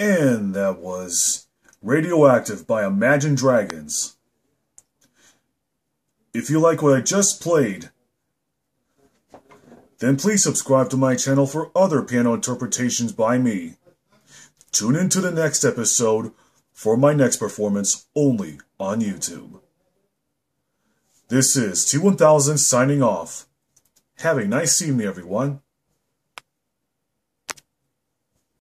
And that was Radioactive by Imagine Dragons. If you like what I just played, then please subscribe to my channel for other piano interpretations by me. Tune in to the next episode for my next performance only on YouTube. This is T1000 signing off. Have a nice evening, everyone.